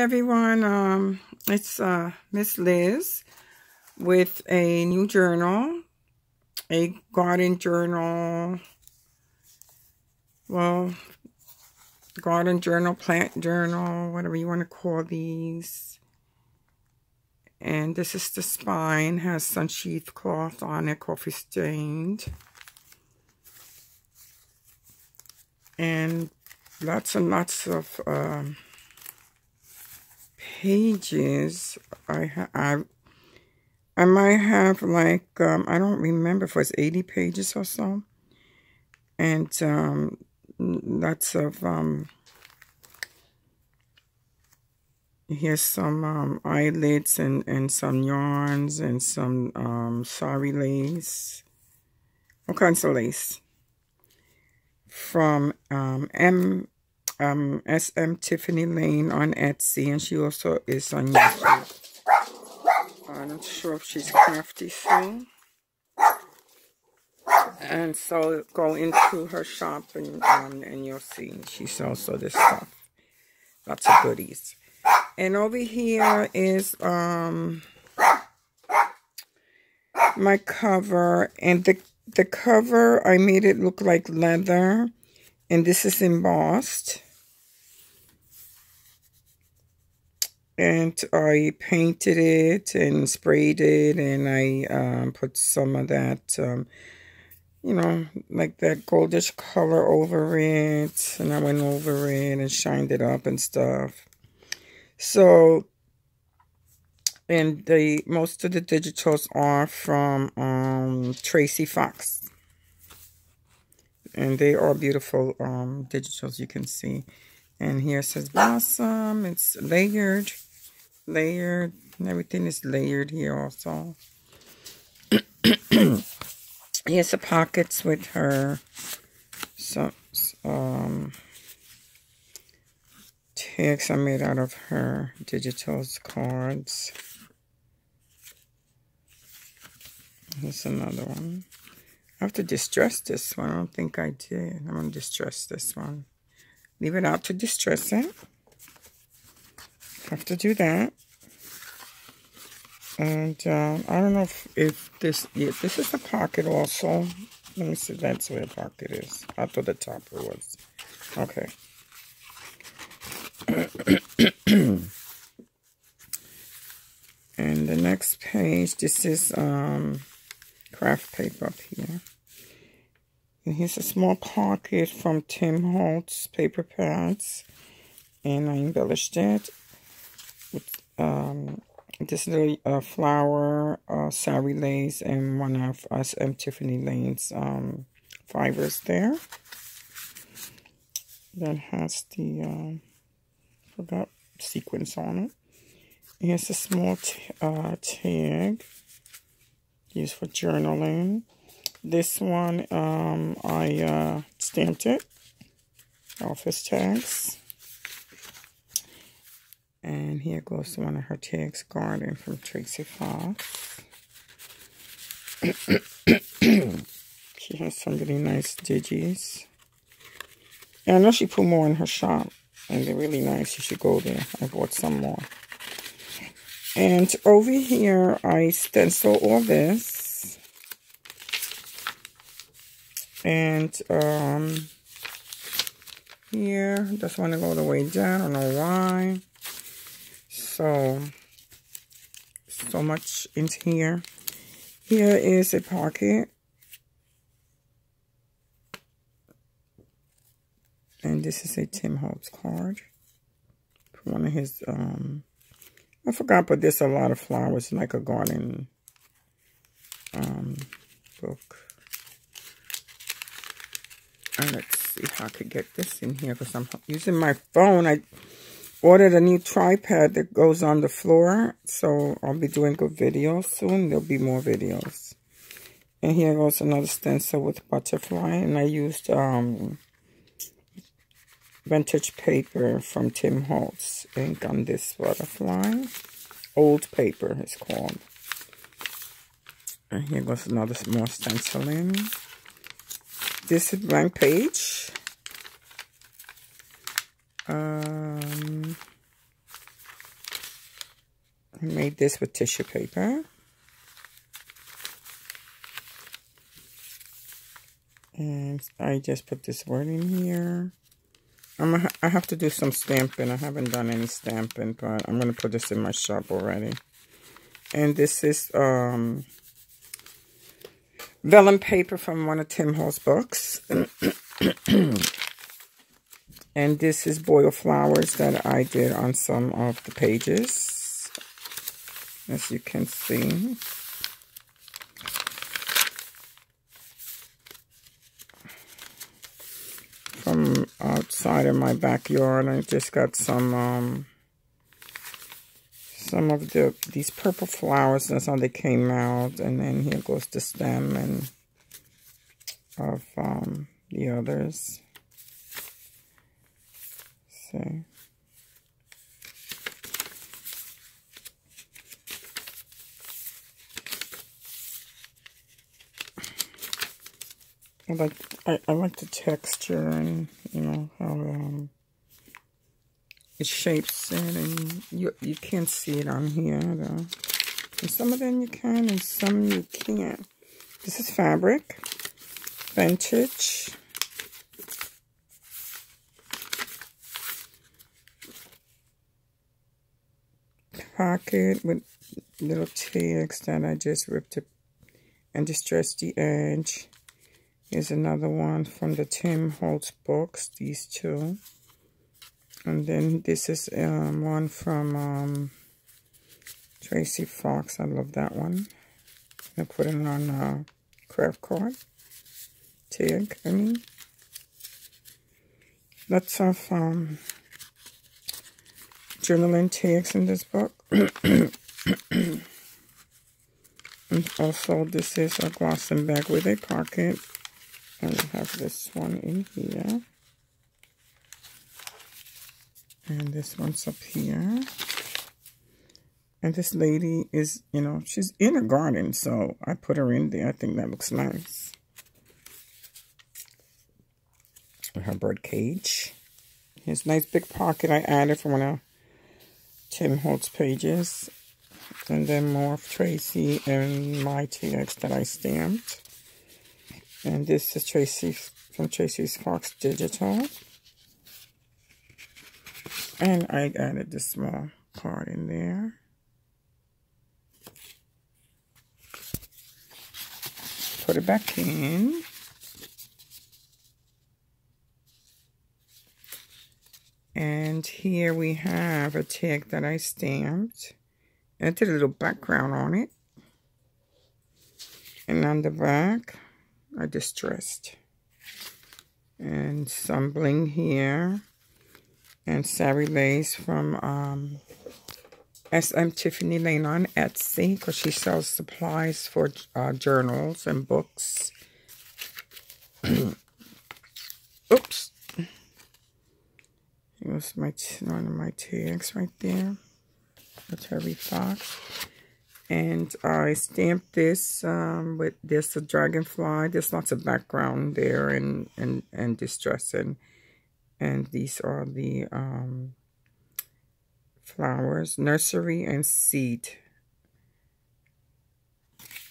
everyone. Um, it's uh, Miss Liz with a new journal, a garden journal. Well, garden journal, plant journal, whatever you want to call these. And this is the spine, has some sheath cloth on it, coffee stained. And lots and lots of um, pages. I have, I, I might have like, um, I don't remember if it was 80 pages or so. And um, lots of, um, here's some um, eyelets and, and some yarns and some um, sari lace. All kinds of lace. From um, M um, SM Tiffany Lane on Etsy, and she also is on YouTube. I'm not sure if she's crafty soon. And so go into her shop and um, and you'll see she sells all this stuff. Lots of goodies. And over here is um my cover and the the cover I made it look like leather and this is embossed. And I painted it and sprayed it and I um, put some of that, um, you know, like that goldish color over it and I went over it and shined it up and stuff. So, and the most of the digitals are from um, Tracy Fox. And they are beautiful um, digitals you can see. And here says Blossom. It's layered layered. And everything is layered here also. Here's the pockets with her some um tags are made out of her digital cards. Here's another one. I have to distress this one. I don't think I did. I'm going to distress this one. Leave it out to distress it. Have to do that. And uh, I don't know if, if this, yeah, this is a pocket also. Let me see, that's where the pocket is. I thought the top was. Okay. and the next page, this is um, craft paper up here. And here's a small pocket from Tim Holtz paper pads. And I embellished it with um, this little uh, flower, uh, sari lace, and one of us um, Tiffany Lane's um, fibers there. That has the, uh, forgot, sequence on it. Here's a small uh, tag used for journaling. This one, um, I uh, stamped it. Office tags. And here goes one of her tags garden from Tracy Fox. she has some really nice digis. And I know she put more in her shop. And they're really nice. You should go there. I bought some more. And over here, I stencil all this. And um, here, just want to go the way down. I don't know why. So, so much into here. Here is a pocket. And this is a Tim Holtz card. One of his, um, I forgot, but there's a lot of flowers, like a garden um, book. And let's see how I could get this in here because I'm using my phone. I ordered a new tripod that goes on the floor. So I'll be doing good videos soon. There'll be more videos. And here goes another stencil with butterfly. And I used um, vintage paper from Tim Holtz ink on this butterfly. Old paper is called. And here goes another more stenciling. This is blank page. Um, I made this with tissue paper. And I just put this word in here. I'm a, I have to do some stamping. I haven't done any stamping, but I'm going to put this in my shop already. And this is um, vellum paper from one of Tim Holtz's books. and this is boiled flowers that I did on some of the pages. As you can see. From outside of my backyard, I just got some um, some of the these purple flowers. That's how they came out. And then here goes the stem and of um, the others. See. I like I, I like the texture and you know how um it shapes it and you you can't see it on here though. And some of them you can and some you can't. This is fabric. Vintage. Pocket with little tags that I just ripped up and distressed the edge. Here's another one from the Tim Holtz books, these two. And then this is um, one from um, Tracy Fox. I love that one. I put it on a craft card. Tag, I mean. Lots of um, journaling tags in this book. and also, this is a glassine bag with a pocket. And we have this one in here. And this one's up here. And this lady is, you know, she's in a garden, so I put her in there. I think that looks nice. Her bird cage. Here's a nice big pocket I added from one of Tim Holtz pages. And then more of Tracy and my TX that I stamped. And this is Tracy from Tracy's Fox Digital. And I added the small card in there. Put it back in. And here we have a tag that I stamped. And I did a little background on it. And on the back, I distressed. And some bling here and Sari Lace from um, SM Tiffany Lane on Etsy because she sells supplies for uh, journals and books. Oops. Here's my one of my tags right there. The Tracy Fox. And I stamped this um, with this a dragonfly. There's lots of background there and, and, and distressing and these are the um, flowers nursery and seed.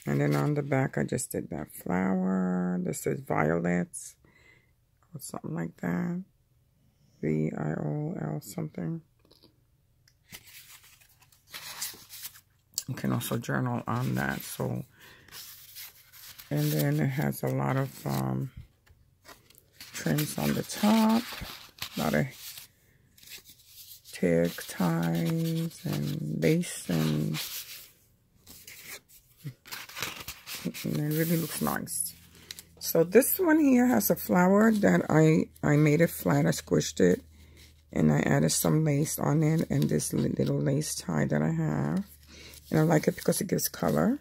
And then on the back I just did that flower. This is violets or something like that. V-I-O-L something you can also journal on that so and then it has a lot of um, trims on the top a lot of tag ties and lace and, and it really looks nice. So this one here has a flower that I, I made it flat. I squished it and I added some lace on it and this little lace tie that I have. And I like it because it gives color.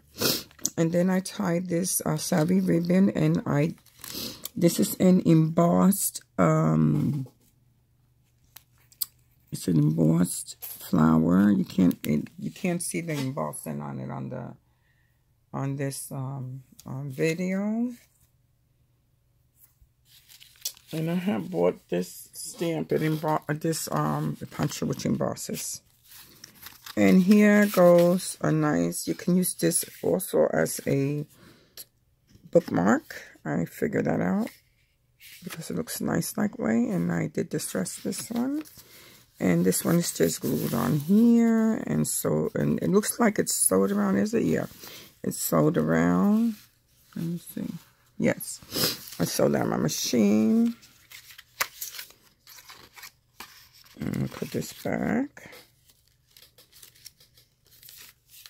And then I tied this uh, sari ribbon and I, this is an embossed um, it's an embossed flower. You can't it, you can't see the embossing on it on the on this um, um, video. And I have bought this stamp. It emboss this um puncher which embosses. And here goes a nice, you can use this also as a bookmark. I figured that out because it looks nice that way. And I did distress this one. And this one is just glued on here. And so, and it looks like it's sewed around, is it? Yeah. It's sewed around. Let me see. Yes. I sewed that on my machine. And put this back.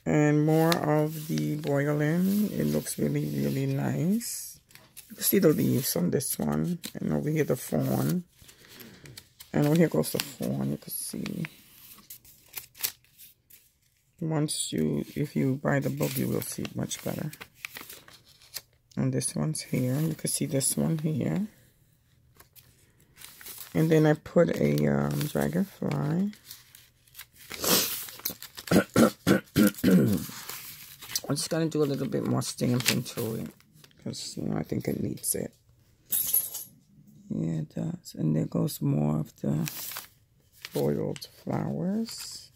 And more of the boiling. It looks really, really nice. You can see the leaves on this one. And over here the fawn. And over here goes the fawn. You can see. Once you, if you buy the book, you will see it much better. And this one's here. You can see this one here. And then I put a um, dragonfly. I'm just going to do a little bit more stamping to it. Because, you know, I think it needs it. Yeah, it does. And there goes more of the boiled flowers.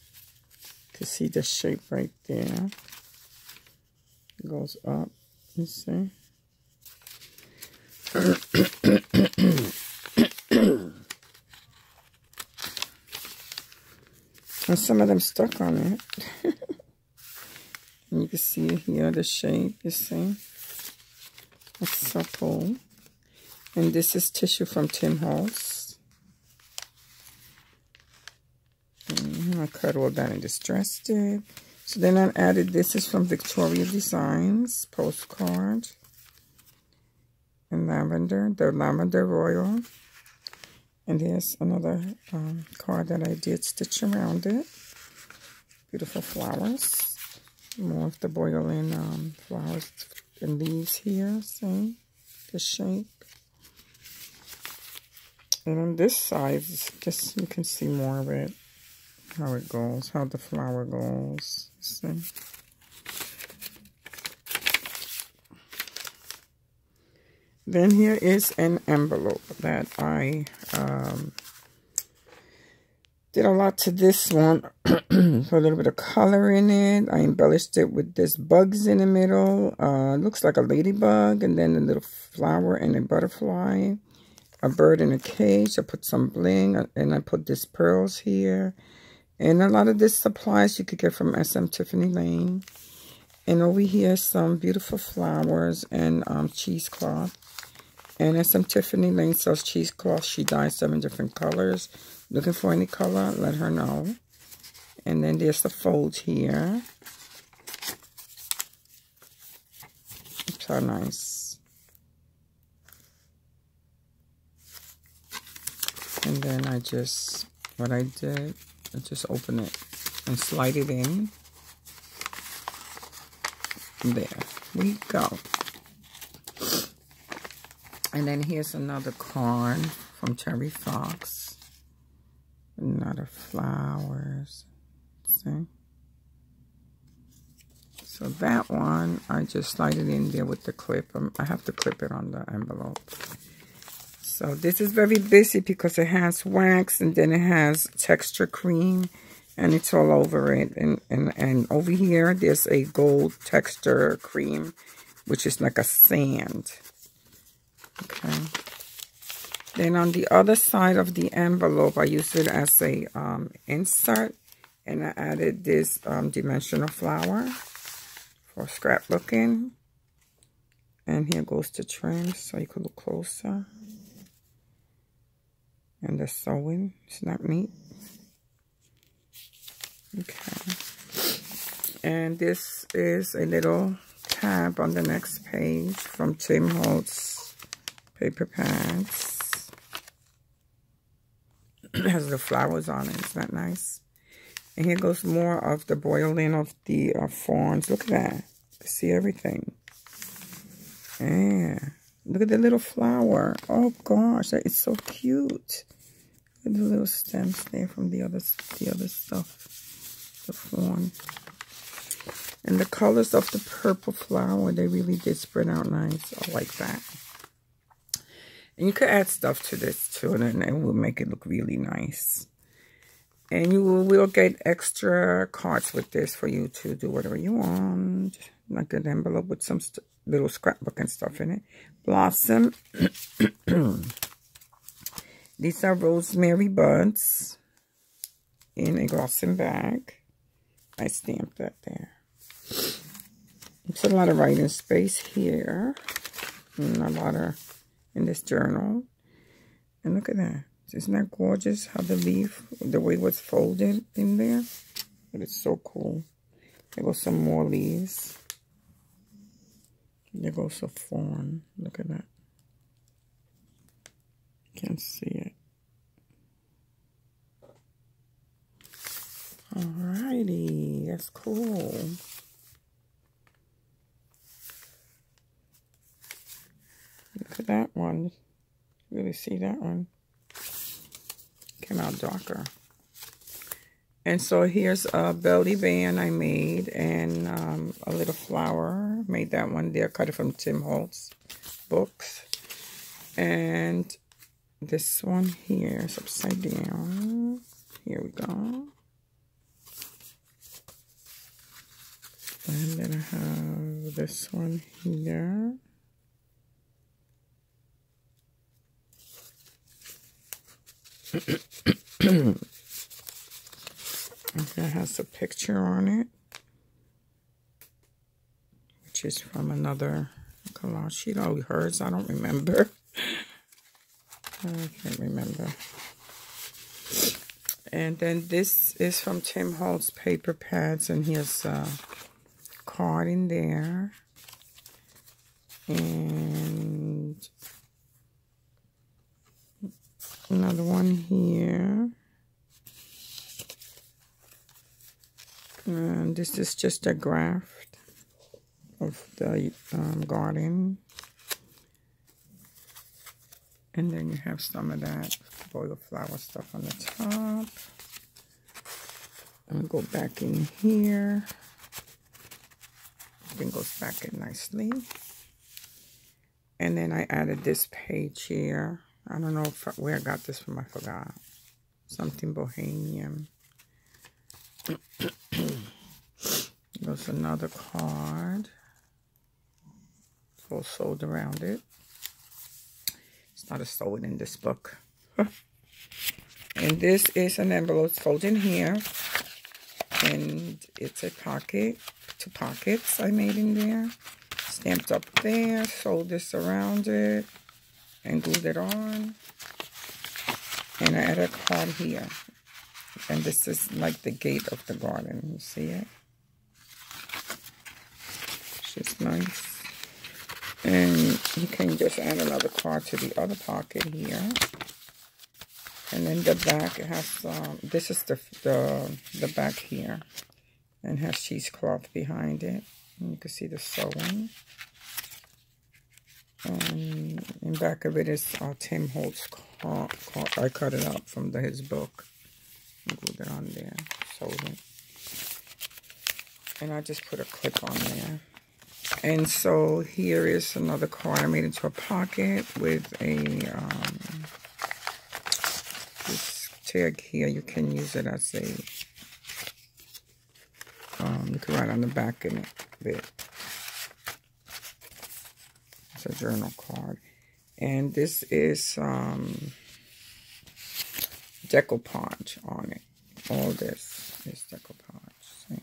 You can see the shape right there. It goes up, you see. and some of them stuck on it. and you can see here the shape, you see. It's supple. And this is tissue from Tim Holtz. And I cut all that and distressed it. So then I added, this is from Victoria Designs postcard. In lavender, the lavender royal. And here's another um, card that I did stitch around it. Beautiful flowers. More of the boiling um, flowers and leaves here. See the shape. And on this side, just you can see more of it. How it goes, how the flower goes. See? Then here is an envelope that I um, did a lot to this one. Put a little bit of color in it. I embellished it with this bugs in the middle. Uh, looks like a ladybug and then a little flower and a butterfly. A bird in a cage. I put some bling and I put these pearls here. And a lot of this supplies you could get from SM Tiffany Lane. And over here, some beautiful flowers and um, cheesecloth. And SM Tiffany Lane sells cheesecloth. She dyes seven different colors. Looking for any color, let her know. And then there's the folds here. So nice. And then I just, what I did, I just open it and slide it in. There we go. And then here's another card from Tracy Fox. Another flowers. See? So that one, I just slide it in there with the clip. Um, I have to clip it on the envelope. So this is very busy because it has wax and then it has texture cream and it's all over it. And, and, and over here, there's a gold texture cream, which is like a sand. Okay. Then on the other side of the envelope, I used it as a um, insert. And I added this um, dimensional flower for scrapbooking. And here goes the trim, so you can look closer. And the sewing, it's not neat. Okay. And this is a little tab on the next page from Tim Holtz paper pads. has the flowers on it. Isn't that nice? And here goes more of the boiling of the uh, fawns. Look at that. See everything. Yeah. Look at the little flower. Oh gosh, that is so cute. Look at the little stems there from the other the other stuff. The fawn. And the colors of the purple flower, they really did spread out nice. I like that. And you could add stuff to this too, and it will make it look really nice. And you will get extra cards with this for you to do whatever you want. Like an envelope with some little scrapbook and stuff in it. Blossom. These are rosemary buds in a glassine bag. I stamped that there. It's a lot of writing space here. And a lot of in this journal. And look at that. Isn't that gorgeous how the leaf, the way it was folded in there? But it's so cool. There goes some more leaves. There goes a fawn. Look at that. Can't see it. Alrighty, that's cool. Look at that one. Really see that one? Came out darker. And so here's a belly band I made and um, a little flower. Made that one there, cut it from Tim Holtz books. And this one here is upside down. Here we go. And then I have this one here. It has a picture on it, which is from another collage sheet. Oh, hers, I don't remember. I can't remember. And then this is from Tim Holtz Paper Pads, and here's a card in there. And another one here. And this is just a graft of the um, garden. And then you have some of that boil flower stuff on the top. I'm to go back in here. Everything goes back in nicely. And then I added this page here. I don't know if, where I got this from. I forgot. Something Bohemian. There's another card. It's all sewed around it. It's not a sewing in this book. and this is an envelope folded in here. And it's a pocket, two pockets I made in there. Stamped up there, sewed this around it and glued it on. And I add a card here. And this is like the gate of the garden. You see it? It's just nice. And you can just add another card to the other pocket here. And then the back has, um, this is the, the, the back here. And has cheesecloth behind it. And you can see the sewing. Um, in back of it is uh, Tim Holtz. I cut it out from the, his book. Glued it on there. Sewed it. And I just put a clip on there. And so here is another card I made into a pocket with a um, this tag here. You can use it as a um, you can write on the back of it a. It's a journal card. And this is um, decoupage on it. All this is decoupage. See?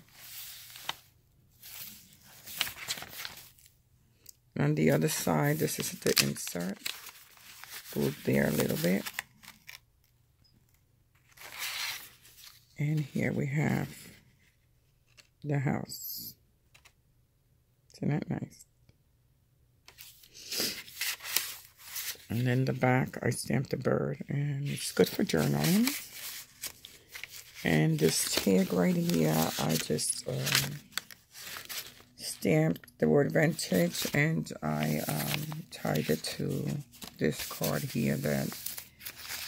On the other side, this is the insert. Put there a little bit. And here we have the house. Isn't that nice? And then the back, I stamped a bird, and it's good for journaling. And this tag right here, I just um, stamped the word vintage, and I um, tied it to this card here that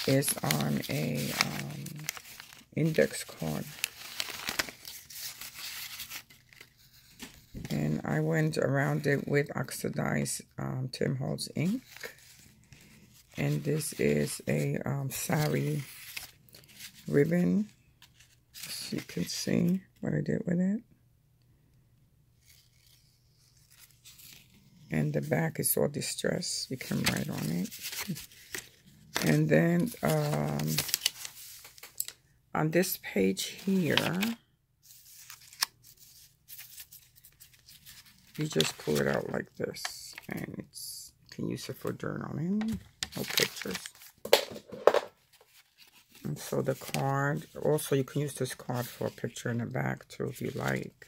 is on a um, index card. And I went around it with oxidized um, Tim Holtz ink and this is a um, sari ribbon So you can see what I did with it. And the back is all distressed. You can write on it. And then um, on this page here, you just pull it out like this. And it's you can use it for journaling. No pictures. And so the card, also you can use this card for a picture in the back too if you like.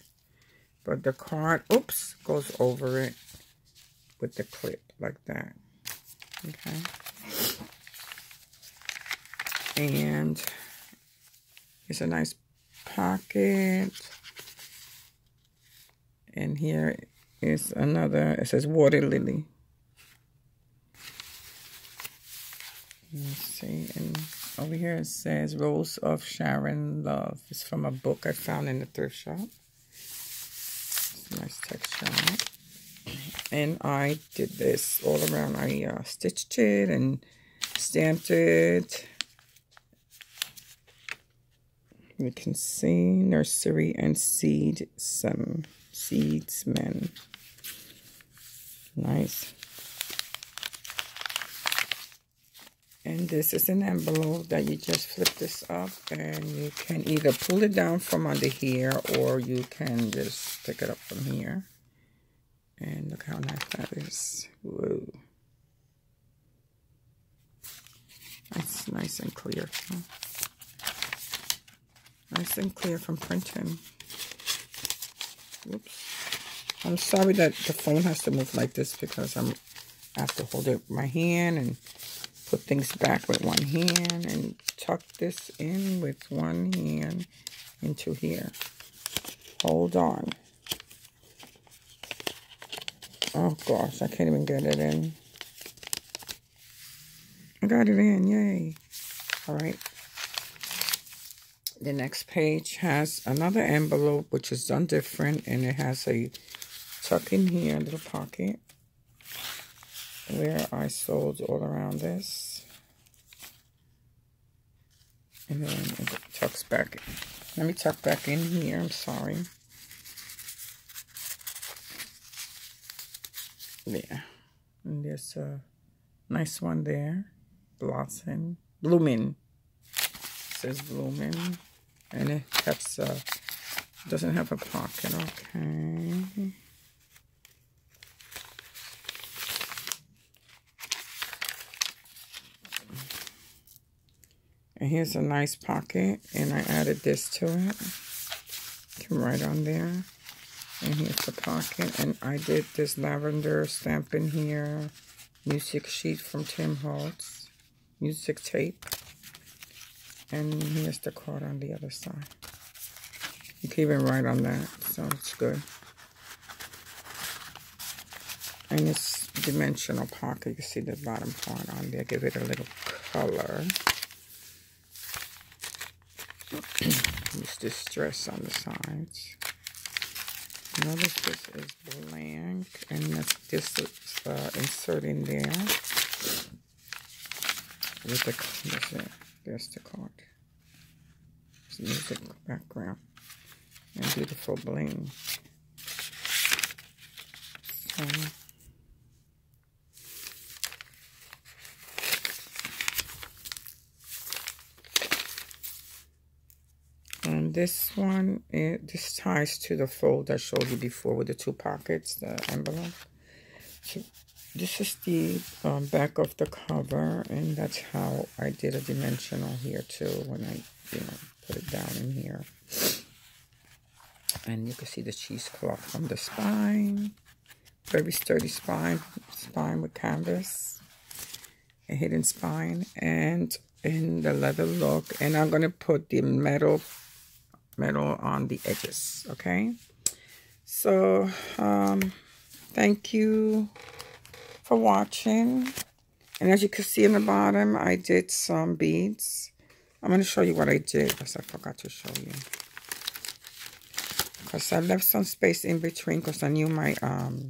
But the card, oops, goes over it with the clip like that. Okay. And it's a nice pocket. And here is another, it says water lily. Let's see, and over here it says Rose of Sharon Love. It's from a book I found in the thrift shop. It's nice texture. And I did this all around. I uh, stitched it and stamped it. You can see nursery and seed some seeds seedsmen. Nice. And this is an envelope that you just flip this up and you can either pull it down from under here or you can just pick it up from here. And look how nice that is. Whoa. That's nice and clear. Nice and clear from printing. Whoops. I'm sorry that the phone has to move like this because I'm I have to hold it with my hand and put things back with one hand and tuck this in with one hand into here. Hold on. Oh gosh, I can't even get it in. I got it in, yay. All right. The next page has another envelope, which is done different, and it has a tuck in here, little pocket where I sewed all around this. And then it tucks back. Let me tuck back in here. I'm sorry. There. And there's a nice one there. Blossom. Blooming. It says blooming. And it has a, uh, doesn't have a pocket. Okay. And here's a nice pocket. And I added this to it. Come right on there. And here's the pocket. And I did this lavender stamp in here. Music sheet from Tim Holtz. Music tape. And here's the card on the other side. You can even write on that. So it's good. And it's dimensional pocket. You see the bottom part on there. Give it a little color. Use this stress on the sides. Notice this is blank, and that's is uh, inserting there with the that's it. There's the card. Music background and beautiful bling. So, This one, it, this ties to the fold I showed you before with the two pockets, the envelope. So this is the um, back of the cover, and that's how I did a dimensional here too when I, you know, put it down in here. And you can see the cheesecloth from the spine. Very sturdy spine, spine with canvas, a hidden spine, and in the leather look. And I'm going to put the metal metal on the edges okay? So um thank you for watching. And as you can see in the bottom i did some beads. I'm going to show you what i did because i forgot to show you. Because i left some space in between because i knew my um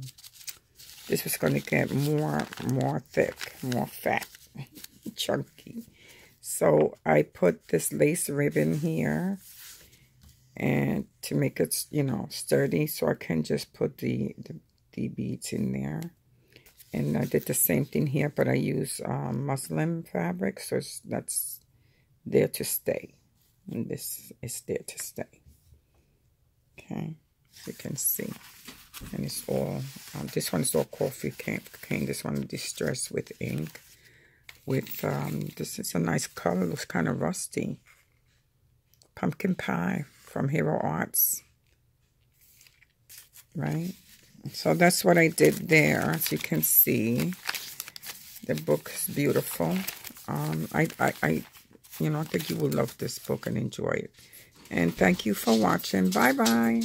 this was going to get more more thick more fat chunky. So i put this lace ribbon here and to make it, you know, sturdy. So I can just put the, the, the beads in there. And I did the same thing here, but I use um, muslin fabric, so that's there to stay. And this is there to stay. Okay, you can see. And it's all, um, this one is all coffee cane, cane. This one distressed with ink. With, um, this is a nice color, looks kind of rusty. Pumpkin pie from Hero Arts. Right? So that's what I did there. As you can see, the book is beautiful. Um, I, I, I, you know, I think you will love this book and enjoy it. And thank you for watching. Bye-bye.